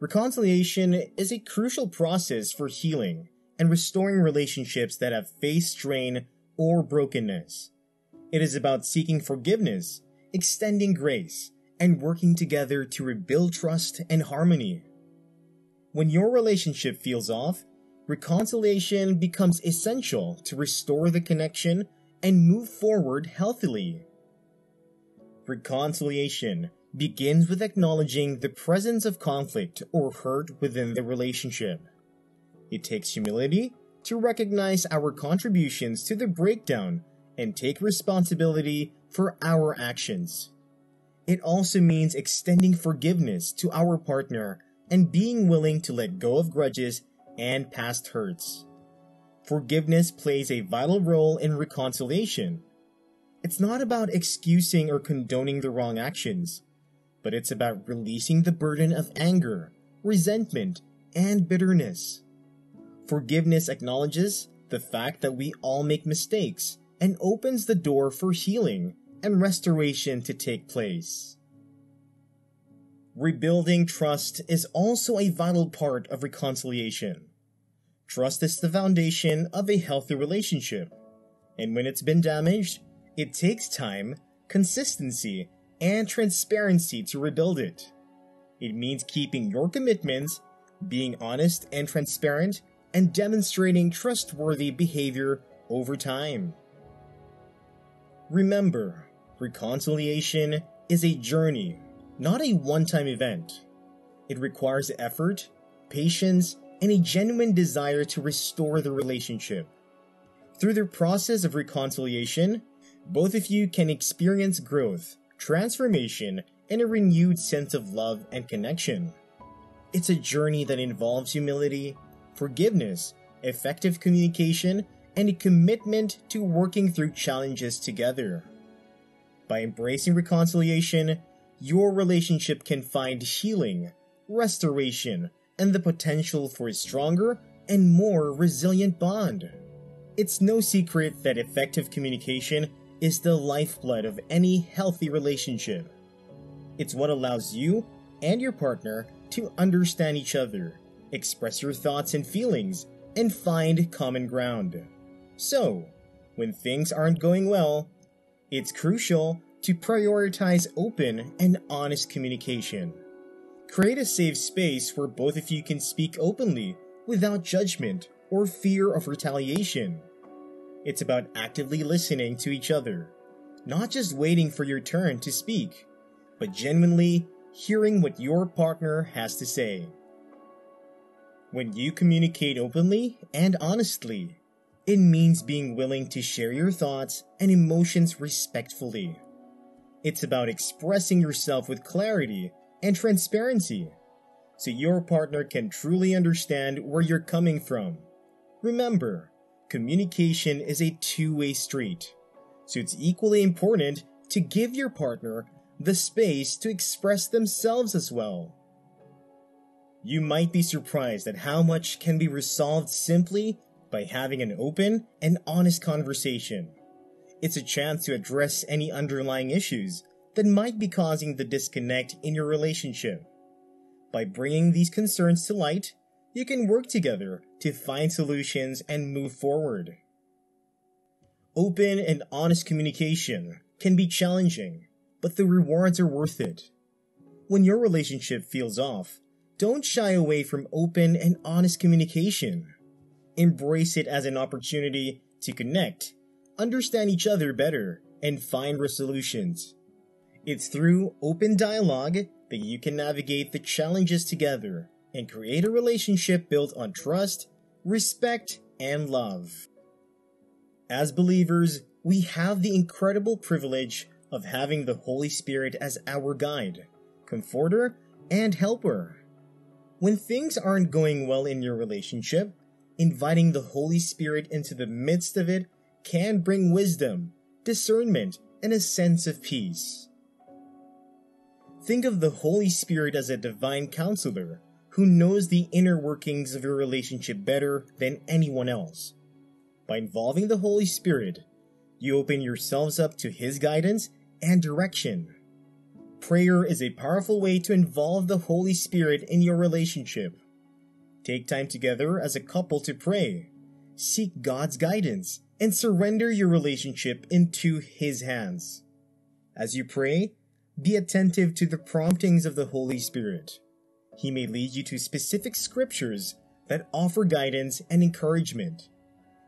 Reconciliation is a crucial process for healing and restoring relationships that have faced strain or brokenness. It is about seeking forgiveness, extending grace, and working together to rebuild trust and harmony. When your relationship feels off, reconciliation becomes essential to restore the connection and move forward healthily. Reconciliation begins with acknowledging the presence of conflict or hurt within the relationship. It takes humility to recognize our contributions to the breakdown and take responsibility for our actions. It also means extending forgiveness to our partner and being willing to let go of grudges and past hurts. Forgiveness plays a vital role in reconciliation. It's not about excusing or condoning the wrong actions, but it's about releasing the burden of anger, resentment, and bitterness. Forgiveness acknowledges the fact that we all make mistakes and opens the door for healing and restoration to take place. Rebuilding trust is also a vital part of reconciliation. Trust is the foundation of a healthy relationship, and when it's been damaged, it takes time, consistency, and transparency to rebuild it. It means keeping your commitments, being honest and transparent, and demonstrating trustworthy behavior over time. Remember, reconciliation is a journey, not a one time event. It requires effort, patience, and a genuine desire to restore the relationship. Through the process of reconciliation, both of you can experience growth, transformation, and a renewed sense of love and connection. It's a journey that involves humility, forgiveness, effective communication, and a commitment to working through challenges together. By embracing reconciliation, your relationship can find healing, restoration, and the potential for a stronger and more resilient bond. It's no secret that effective communication is the lifeblood of any healthy relationship. It's what allows you and your partner to understand each other, express your thoughts and feelings, and find common ground. So, when things aren't going well, it's crucial to prioritize open and honest communication. Create a safe space where both of you can speak openly without judgment or fear of retaliation. It's about actively listening to each other, not just waiting for your turn to speak, but genuinely hearing what your partner has to say. When you communicate openly and honestly, it means being willing to share your thoughts and emotions respectfully. It's about expressing yourself with clarity and transparency so your partner can truly understand where you're coming from. Remember, communication is a two way street, so it's equally important to give your partner the space to express themselves as well. You might be surprised at how much can be resolved simply by having an open and honest conversation. It's a chance to address any underlying issues that might be causing the disconnect in your relationship. By bringing these concerns to light, you can work together to find solutions and move forward. Open and honest communication can be challenging, but the rewards are worth it. When your relationship feels off, don't shy away from open and honest communication. Embrace it as an opportunity to connect, understand each other better, and find resolutions. It's through open dialogue that you can navigate the challenges together and create a relationship built on trust, respect, and love. As believers, we have the incredible privilege of having the Holy Spirit as our guide, comforter, and helper. When things aren't going well in your relationship, inviting the Holy Spirit into the midst of it can bring wisdom, discernment, and a sense of peace. Think of the Holy Spirit as a divine counselor who knows the inner workings of your relationship better than anyone else. By involving the Holy Spirit, you open yourselves up to His guidance and direction. prayer is a powerful way to involve the Holy Spirit in your relationship. Take time together as a couple to pray. Seek God's guidance and surrender your relationship into His hands. As you pray, be attentive to the promptings of the Holy Spirit. He may lead you to specific scriptures that offer guidance and encouragement.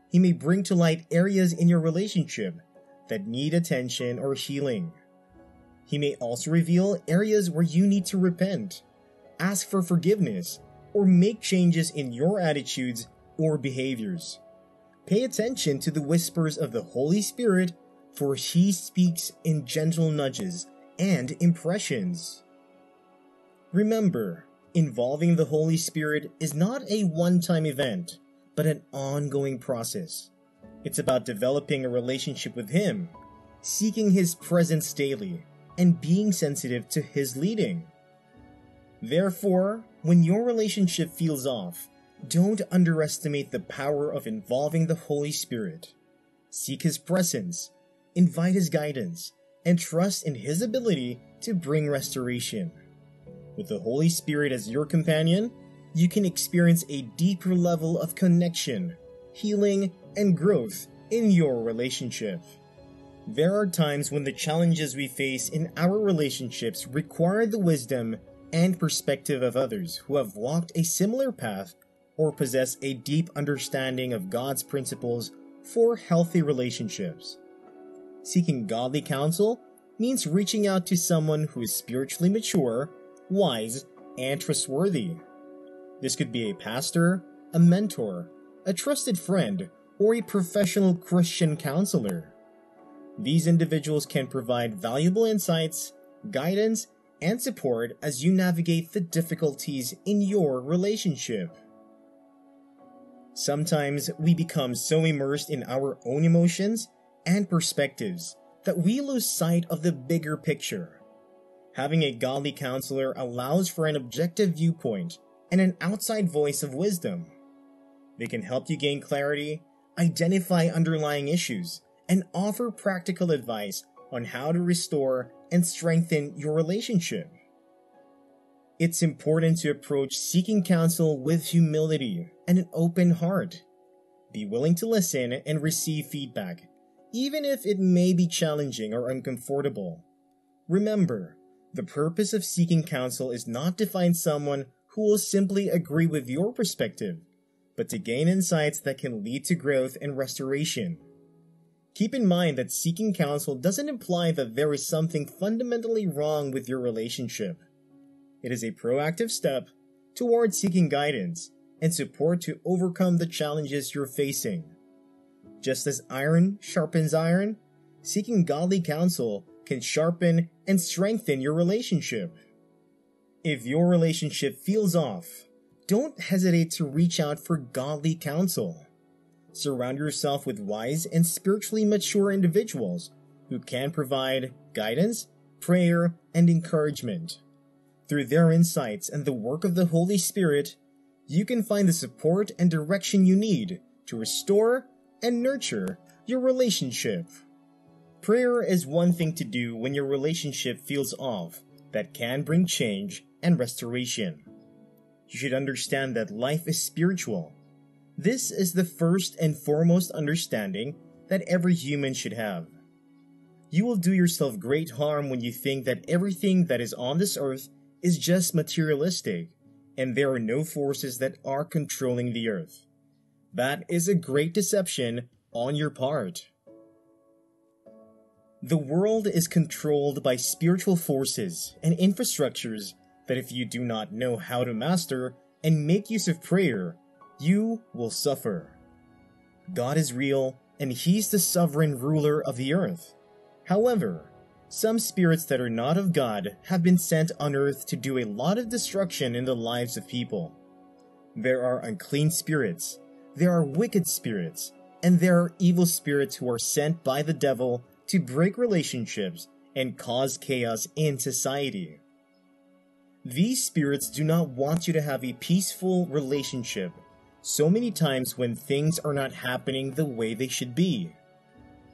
He may bring to light areas in your relationship that need attention or healing. He may also reveal areas where you need to repent, ask for forgiveness, or make changes in your attitudes or behaviors. Pay attention to the whispers of the Holy Spirit, for He speaks in gentle nudges and impressions. Remember, involving the Holy Spirit is not a one time event, but an ongoing process. It's about developing a relationship with Him, seeking His presence daily, and being sensitive to His leading. Therefore, when your relationship feels off, don't underestimate the power of involving the Holy Spirit. Seek His presence, invite His guidance, and trust in His ability to bring restoration. With the Holy Spirit as your companion, you can experience a deeper level of connection, healing, and growth in your relationship. There are times when the challenges we face in our relationships require the wisdom and perspective of others who have walked a similar path or possess a deep understanding of God's principles for healthy relationships. Seeking godly counsel means reaching out to someone who is spiritually mature, wise, and trustworthy. This could be a pastor, a mentor, a trusted friend, or a professional Christian counselor. These individuals can provide valuable insights, guidance, and support as you navigate the difficulties in your relationship. Sometimes we become so immersed in our own emotions and perspectives that we lose sight of the bigger picture. Having a godly counselor allows for an objective viewpoint and an outside voice of wisdom. They can help you gain clarity, identify underlying issues, and offer practical advice on how to restore and strengthen your relationship. It's important to approach seeking counsel with humility and an open heart. Be willing to listen and receive feedback, even if it may be challenging or uncomfortable. Remember, the purpose of seeking counsel is not to find someone who will simply agree with your perspective, but to gain insights that can lead to growth and restoration. Keep in mind that seeking counsel doesn't imply that there is something fundamentally wrong with your relationship. It is a proactive step toward seeking guidance and support to overcome the challenges you're facing. Just as iron sharpens iron, seeking godly counsel can sharpen and strengthen your relationship. If your relationship feels off, don't hesitate to reach out for godly counsel. Surround yourself with wise and spiritually mature individuals who can provide guidance, prayer, and encouragement. Through their insights and the work of the Holy Spirit, you can find the support and direction you need to restore and nurture your relationship. Prayer is one thing to do when your relationship feels off that can bring change and restoration. You should understand that life is spiritual this is the first and foremost understanding that every human should have. You will do yourself great harm when you think that everything that is on this earth is just materialistic and there are no forces that are controlling the earth. That is a great deception on your part. The world is controlled by spiritual forces and infrastructures that if you do not know how to master and make use of prayer, you will suffer. God is real, and He's the sovereign ruler of the earth. However, some spirits that are not of God have been sent on earth to do a lot of destruction in the lives of people. There are unclean spirits, there are wicked spirits, and there are evil spirits who are sent by the devil to break relationships and cause chaos in society. These spirits do not want you to have a peaceful relationship so many times when things are not happening the way they should be.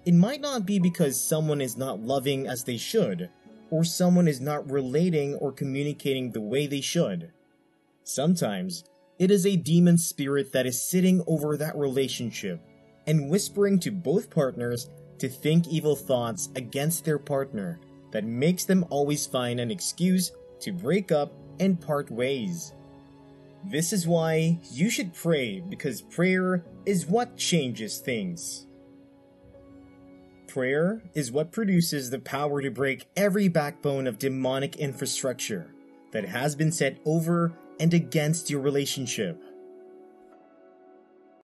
It might not be because someone is not loving as they should, or someone is not relating or communicating the way they should. Sometimes, it is a demon spirit that is sitting over that relationship and whispering to both partners to think evil thoughts against their partner that makes them always find an excuse to break up and part ways. This is why you should pray because prayer is what changes things. Prayer is what produces the power to break every backbone of demonic infrastructure that has been set over and against your relationship.